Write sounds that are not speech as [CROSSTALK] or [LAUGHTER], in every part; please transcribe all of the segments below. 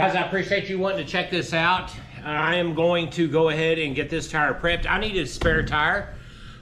Guys, I appreciate you wanting to check this out. I am going to go ahead and get this tire prepped. I need a spare tire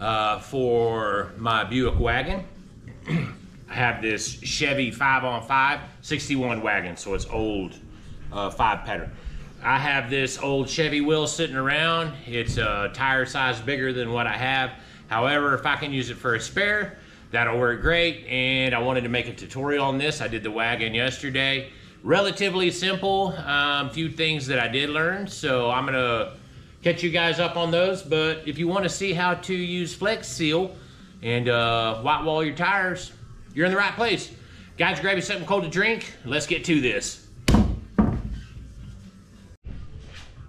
uh, for my Buick wagon. [CLEARS THROAT] I have this Chevy 5 on 5 61 wagon, so it's old uh, 5 pattern. I have this old Chevy wheel sitting around. It's a tire size bigger than what I have. However, if I can use it for a spare, that'll work great. And I wanted to make a tutorial on this. I did the wagon yesterday. Relatively simple, a um, few things that I did learn. So I'm gonna catch you guys up on those. But if you wanna see how to use Flex Seal and uh, white wall your tires, you're in the right place. Guys, grab you something cold to drink. Let's get to this.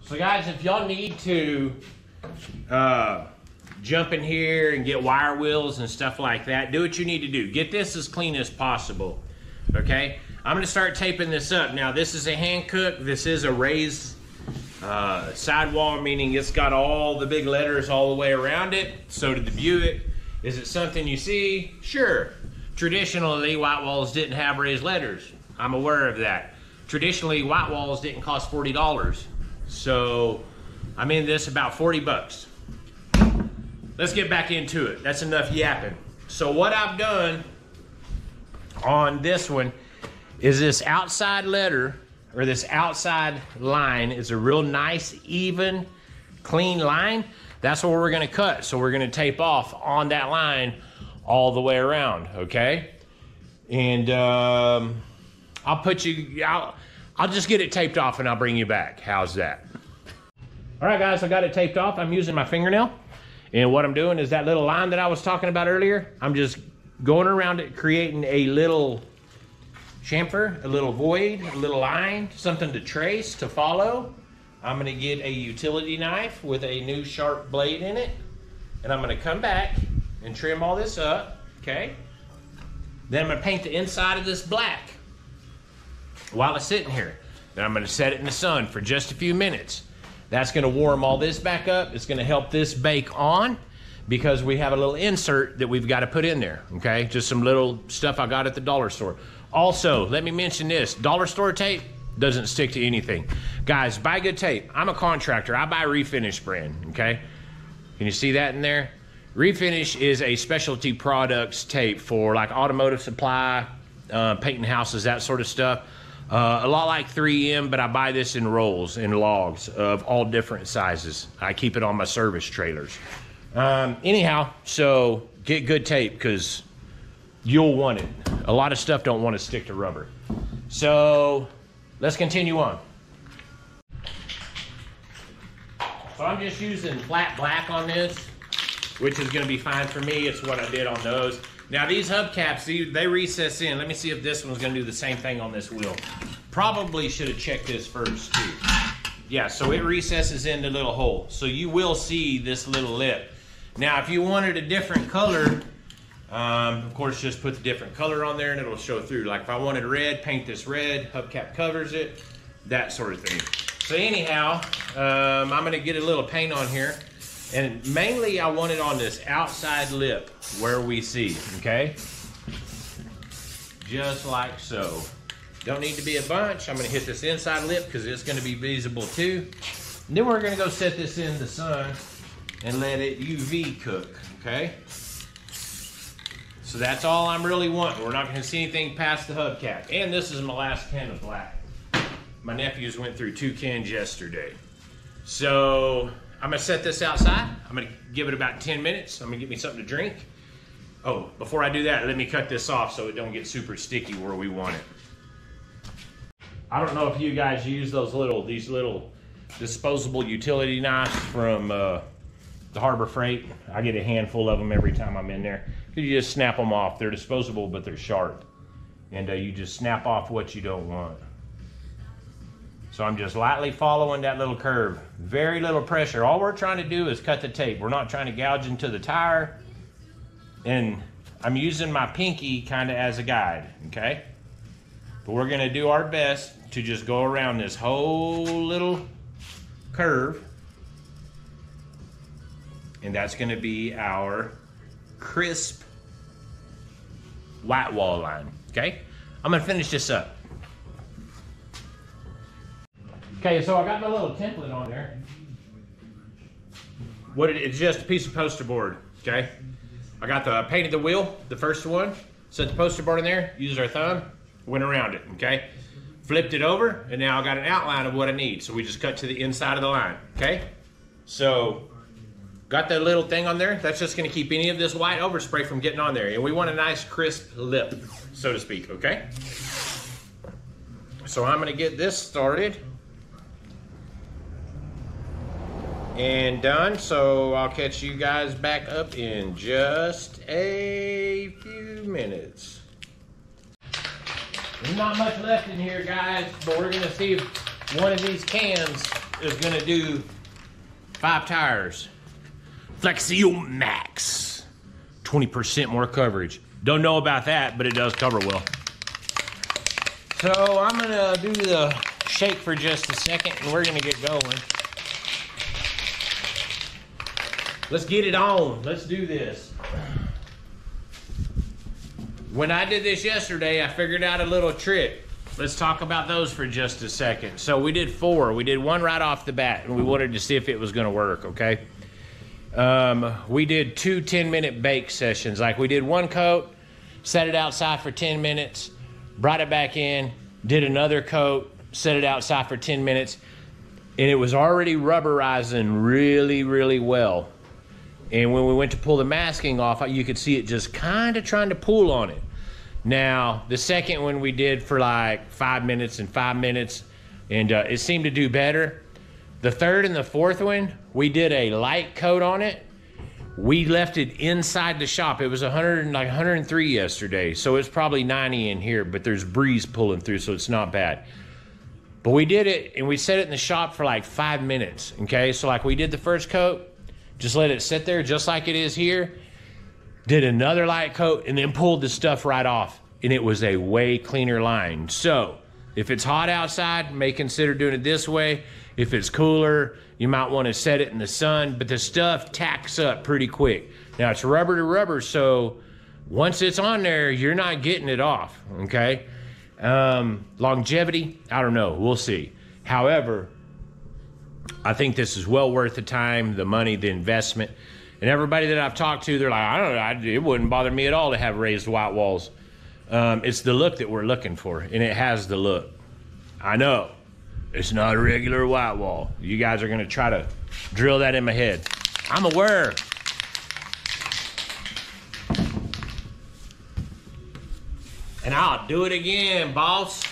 So guys, if y'all need to uh, jump in here and get wire wheels and stuff like that, do what you need to do. Get this as clean as possible, okay? I'm gonna start taping this up. Now this is a Hankook. this is a raised uh, sidewall, meaning it's got all the big letters all the way around it. So did the Buick. Is it something you see? Sure. Traditionally, white walls didn't have raised letters. I'm aware of that. Traditionally, white walls didn't cost $40. So I'm in this about 40 bucks. Let's get back into it. That's enough yapping. So what I've done on this one is this outside letter or this outside line is a real nice, even, clean line. That's what we're gonna cut. So we're gonna tape off on that line all the way around, okay? And um, I'll put you, I'll, I'll just get it taped off and I'll bring you back. How's that? All right, guys, I got it taped off. I'm using my fingernail. And what I'm doing is that little line that I was talking about earlier, I'm just going around it, creating a little chamfer, a little void, a little line, something to trace, to follow. I'm gonna get a utility knife with a new sharp blade in it, and I'm gonna come back and trim all this up, okay? Then I'm gonna paint the inside of this black while it's sitting here. Then I'm gonna set it in the sun for just a few minutes. That's gonna warm all this back up. It's gonna help this bake on because we have a little insert that we've gotta put in there, okay? Just some little stuff I got at the dollar store. Also, let me mention this dollar store tape doesn't stick to anything. Guys, buy good tape. I'm a contractor, I buy Refinish brand, okay? Can you see that in there? Refinish is a specialty products tape for like automotive supply, uh, painting houses, that sort of stuff. Uh, a lot like 3M, but I buy this in rolls, in logs of all different sizes. I keep it on my service trailers. Um, anyhow, so get good tape because you'll want it. A lot of stuff don't want to stick to rubber. So let's continue on. So I'm just using flat black on this, which is going to be fine for me. It's what I did on those. Now these hubcaps, they recess in. Let me see if this one's going to do the same thing on this wheel. Probably should have checked this first too. Yeah, so it recesses into a little hole. So you will see this little lip. Now if you wanted a different color, um, of course, just put the different color on there and it'll show through. Like if I wanted red, paint this red, hubcap covers it, that sort of thing. So anyhow, um, I'm gonna get a little paint on here. And mainly I want it on this outside lip where we see, okay? Just like so. Don't need to be a bunch. I'm gonna hit this inside lip because it's gonna be visible too. And then we're gonna go set this in the sun and let it UV cook, okay? So that's all I'm really wanting. We're not gonna see anything past the hubcap. And this is my last can of black. My nephews went through two cans yesterday. So I'm gonna set this outside. I'm gonna give it about 10 minutes. I'm gonna get me something to drink. Oh, before I do that, let me cut this off so it don't get super sticky where we want it. I don't know if you guys use those little, these little disposable utility knives from uh, the Harbor Freight. I get a handful of them every time I'm in there. You just snap them off. They're disposable, but they're sharp. And uh, you just snap off what you don't want. So I'm just lightly following that little curve. Very little pressure. All we're trying to do is cut the tape. We're not trying to gouge into the tire. And I'm using my pinky kind of as a guide, okay? But we're gonna do our best to just go around this whole little curve. And that's gonna be our crisp white wall line, okay? I'm gonna finish this up. Okay, so I got my little template on there. What it, it's just a piece of poster board, okay? I got the painted the wheel, the first one, set the poster board in there, used our thumb, went around it, okay? Flipped it over, and now I got an outline of what I need. So we just cut to the inside of the line, okay? So, got that little thing on there. That's just gonna keep any of this white overspray from getting on there. And we want a nice crisp lip, so to speak, okay? So I'm gonna get this started. and done. So I'll catch you guys back up in just a few minutes. There's not much left in here, guys, but we're gonna see if one of these cans is gonna do five tires. Flexio Max, 20% more coverage. Don't know about that, but it does cover well. So I'm gonna do the shake for just a second and we're gonna get going. Let's get it on. Let's do this. When I did this yesterday, I figured out a little trick. Let's talk about those for just a second. So we did four. We did one right off the bat, and we wanted to see if it was going to work, okay? Um, we did two 10 minute bake sessions. Like we did one coat, set it outside for 10 minutes, brought it back in, did another coat, set it outside for 10 minutes, and it was already rubberizing really, really well. And when we went to pull the masking off, you could see it just kind of trying to pull on it. Now, the second one we did for like five minutes and five minutes, and uh, it seemed to do better. The third and the fourth one, we did a light coat on it. We left it inside the shop. It was 100 like 103 yesterday, so it's probably 90 in here, but there's breeze pulling through, so it's not bad. But we did it and we set it in the shop for like five minutes. Okay, so like we did the first coat, just let it sit there just like it is here. Did another light coat and then pulled the stuff right off. And it was a way cleaner line. So if it's hot outside, may consider doing it this way. If it's cooler, you might want to set it in the sun, but the stuff tacks up pretty quick. Now it's rubber to rubber, so once it's on there, you're not getting it off, okay? Um, longevity, I don't know, we'll see. However, I think this is well worth the time, the money, the investment. And everybody that I've talked to, they're like, I don't know, I, it wouldn't bother me at all to have raised white walls. Um, it's the look that we're looking for, and it has the look. I know it's not a regular white wall. You guys are going to try to drill that in my head. I'm aware. And I'll do it again, boss.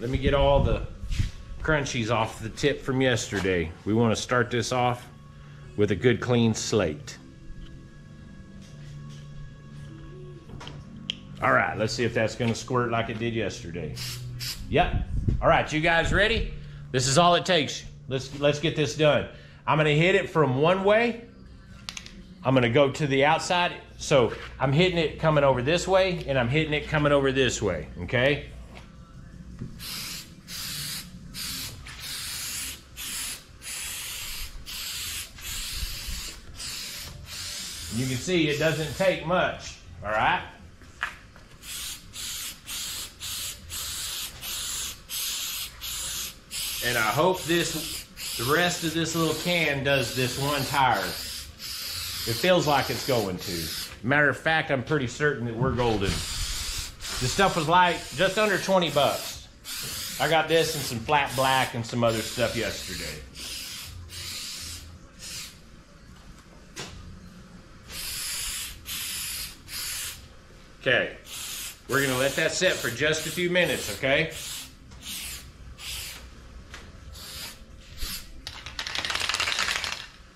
Let me get all the crunchies off the tip from yesterday. We want to start this off with a good clean slate. All right, let's see if that's gonna squirt like it did yesterday. Yep. All right, you guys ready? This is all it takes. Let's let's get this done. I'm gonna hit it from one way. I'm gonna go to the outside. So I'm hitting it coming over this way, and I'm hitting it coming over this way. Okay. You can see it doesn't take much, all right? And I hope this, the rest of this little can does this one tire. It feels like it's going to. Matter of fact, I'm pretty certain that we're golden. This stuff was like just under 20 bucks. I got this and some flat black and some other stuff yesterday. Okay, we're gonna let that sit for just a few minutes, okay?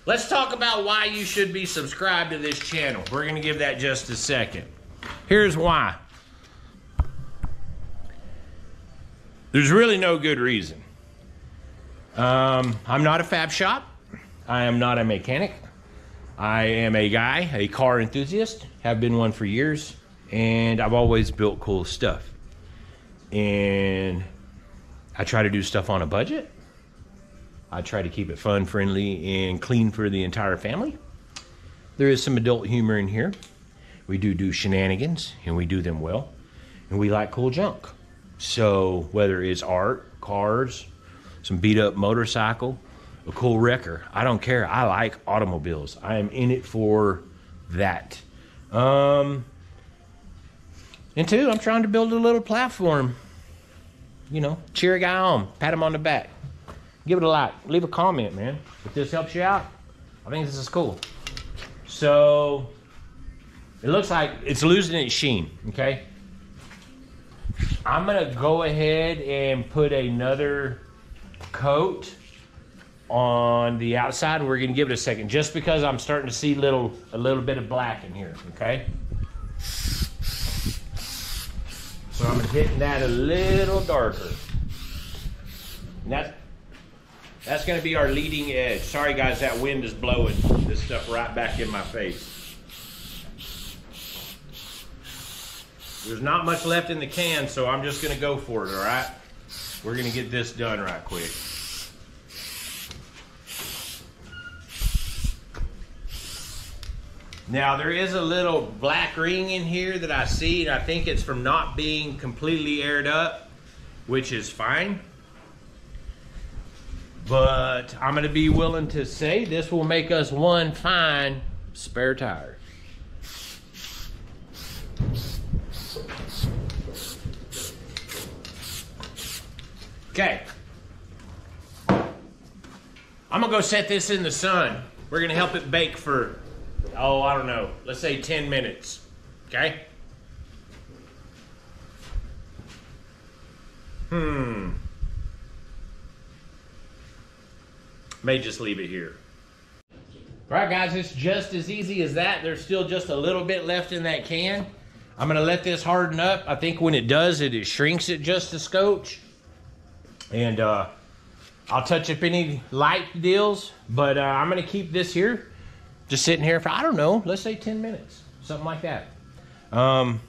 Let's talk about why you should be subscribed to this channel. We're gonna give that just a second. Here's why. There's really no good reason. Um, I'm not a fab shop. I am not a mechanic. I am a guy, a car enthusiast, have been one for years and I've always built cool stuff. And I try to do stuff on a budget. I try to keep it fun, friendly, and clean for the entire family. There is some adult humor in here. We do do shenanigans, and we do them well. And we like cool junk. So whether it's art, cars, some beat up motorcycle, a cool wrecker, I don't care. I like automobiles. I am in it for that. Um, and two, I'm trying to build a little platform. You know, cheer a guy on, pat him on the back, give it a like, leave a comment, man. If this helps you out, I think this is cool. So it looks like it's losing its sheen, okay? I'm gonna go ahead and put another coat on the outside. We're gonna give it a second, just because I'm starting to see little a little bit of black in here, okay? So I'm hitting that a little darker. And that's that's gonna be our leading edge. Sorry guys, that wind is blowing this stuff right back in my face. There's not much left in the can, so I'm just gonna go for it, all right? We're gonna get this done right quick. Now there is a little black ring in here that I see, and I think it's from not being completely aired up, which is fine. But I'm gonna be willing to say this will make us one fine spare tire. Okay. I'm gonna go set this in the sun. We're gonna help it bake for, oh, I don't know, let's say 10 minutes. Okay? Hmm. May just leave it here. All right, guys, it's just as easy as that. There's still just a little bit left in that can. I'm gonna let this harden up. I think when it does it, it shrinks it just a scotch. And uh, I'll touch up any light deals, but uh, I'm gonna keep this here, just sitting here for, I don't know, let's say 10 minutes, something like that. Um,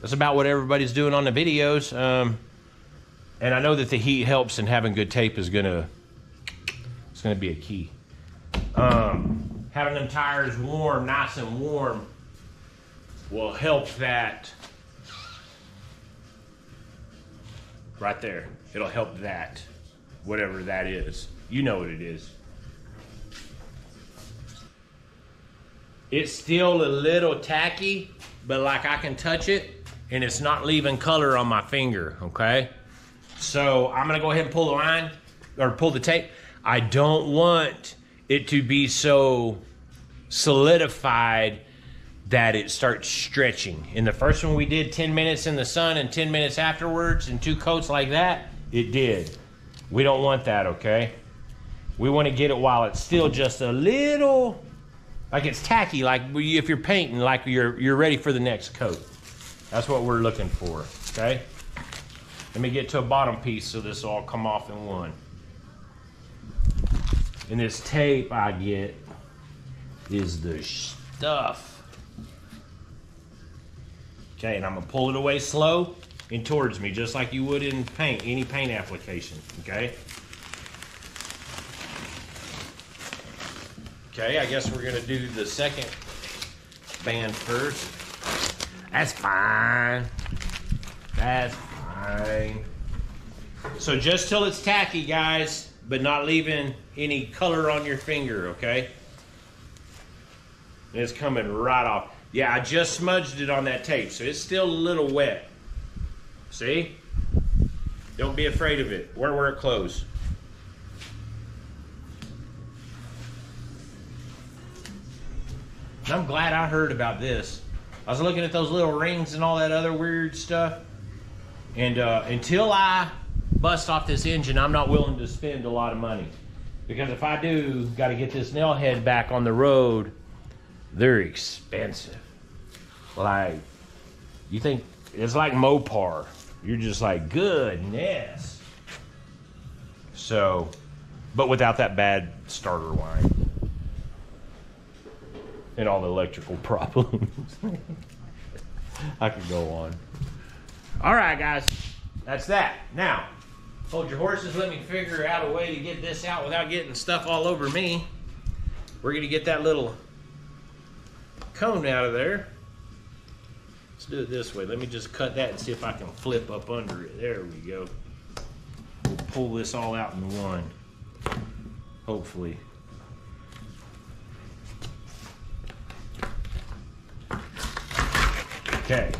that's about what everybody's doing on the videos. Um, and I know that the heat helps and having good tape is gonna, it's gonna be a key. Um, having them tires warm, nice and warm, will help that right there. It'll help that, whatever that is. You know what it is. It's still a little tacky, but like I can touch it and it's not leaving color on my finger, okay? So I'm gonna go ahead and pull the line or pull the tape. I don't want it to be so solidified that it starts stretching. In the first one we did 10 minutes in the sun and 10 minutes afterwards and two coats like that, it did. We don't want that, okay? We want to get it while it's still just a little like it's tacky, like if you're painting, like you're you're ready for the next coat. That's what we're looking for, okay? Let me get to a bottom piece so this will all come off in one. And this tape I get is the stuff. Okay, and I'm gonna pull it away slow and towards me, just like you would in paint, any paint application, okay? Okay, I guess we're gonna do the second band first. That's fine. That's fine. So just till it's tacky, guys, but not leaving any color on your finger, okay? It's coming right off. Yeah, I just smudged it on that tape, so it's still a little wet. See? Don't be afraid of it. Where where it close. I'm glad I heard about this. I was looking at those little rings and all that other weird stuff. And uh, until I bust off this engine, I'm not willing to spend a lot of money. Because if I do, got to get this nail head back on the road, they're expensive. Like, you think it's like Mopar. You're just like, goodness. So, but without that bad starter line and all the electrical [LAUGHS] problems. I could go on. All right, guys, that's that. Now, hold your horses. Let me figure out a way to get this out without getting stuff all over me. We're going to get that little cone out of there. Let's do it this way. Let me just cut that and see if I can flip up under it. There we go. We'll pull this all out in one. Hopefully. Okay.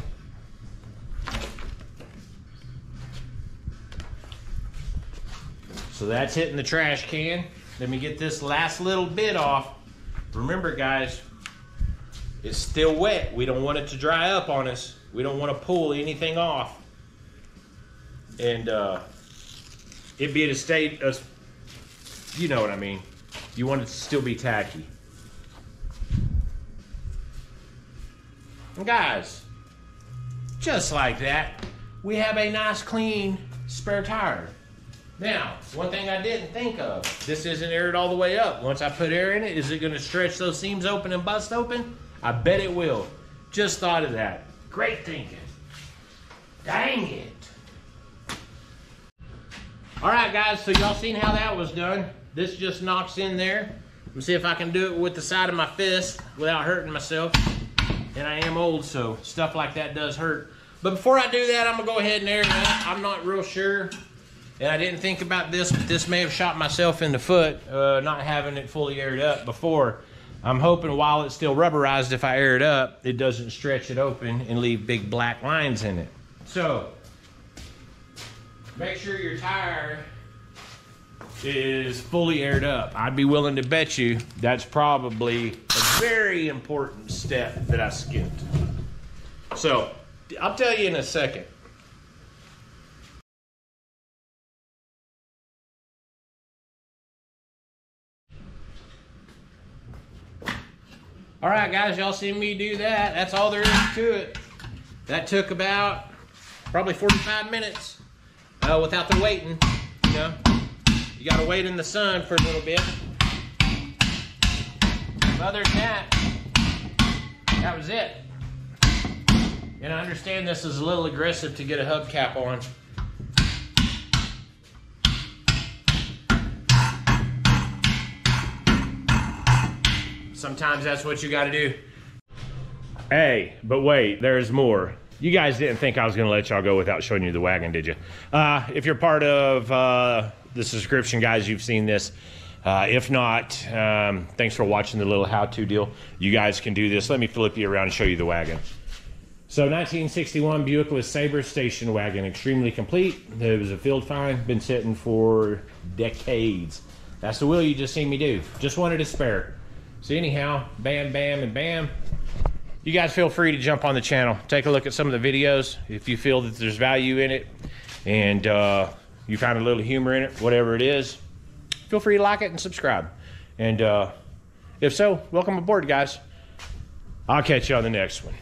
So that's hitting the trash can. Let me get this last little bit off. Remember guys, it's still wet. We don't want it to dry up on us. We don't want to pull anything off. And uh, it be in a state of, you know what I mean. You want it to still be tacky. And guys, just like that, we have a nice clean spare tire. Now, one thing I didn't think of, this isn't aired all the way up. Once I put air in it, is it gonna stretch those seams open and bust open? I bet it will. Just thought of that. Great thinking. Dang it. All right, guys, so y'all seen how that was done. This just knocks in there. Let me see if I can do it with the side of my fist without hurting myself. And I am old, so stuff like that does hurt. But before I do that, I'm gonna go ahead and air it up. I'm not real sure. And I didn't think about this, but this may have shot myself in the foot, uh, not having it fully aired up before. I'm hoping while it's still rubberized, if I air it up, it doesn't stretch it open and leave big black lines in it. So, make sure your tire is fully aired up. I'd be willing to bet you that's probably a very important step that I skipped. So, I'll tell you in a second. All right, guys, y'all seen me do that. That's all there is to it. That took about probably 45 minutes uh, without the waiting. You know, you gotta wait in the sun for a little bit. Other than that, that was it. And I understand this is a little aggressive to get a hubcap on. Sometimes that's what you got to do. Hey, but wait, there's more. You guys didn't think I was going to let y'all go without showing you the wagon, did you? Uh, if you're part of uh, the subscription, guys, you've seen this. Uh, if not, um, thanks for watching the little how-to deal. You guys can do this. Let me flip you around and show you the wagon. So 1961 Buick LeSabre station wagon, extremely complete. It was a field find, been sitting for decades. That's the wheel you just seen me do. Just wanted a spare. So anyhow, bam, bam, and bam. You guys feel free to jump on the channel. Take a look at some of the videos if you feel that there's value in it and uh, you found a little humor in it, whatever it is. Feel free to like it and subscribe. And uh, if so, welcome aboard, guys. I'll catch you on the next one.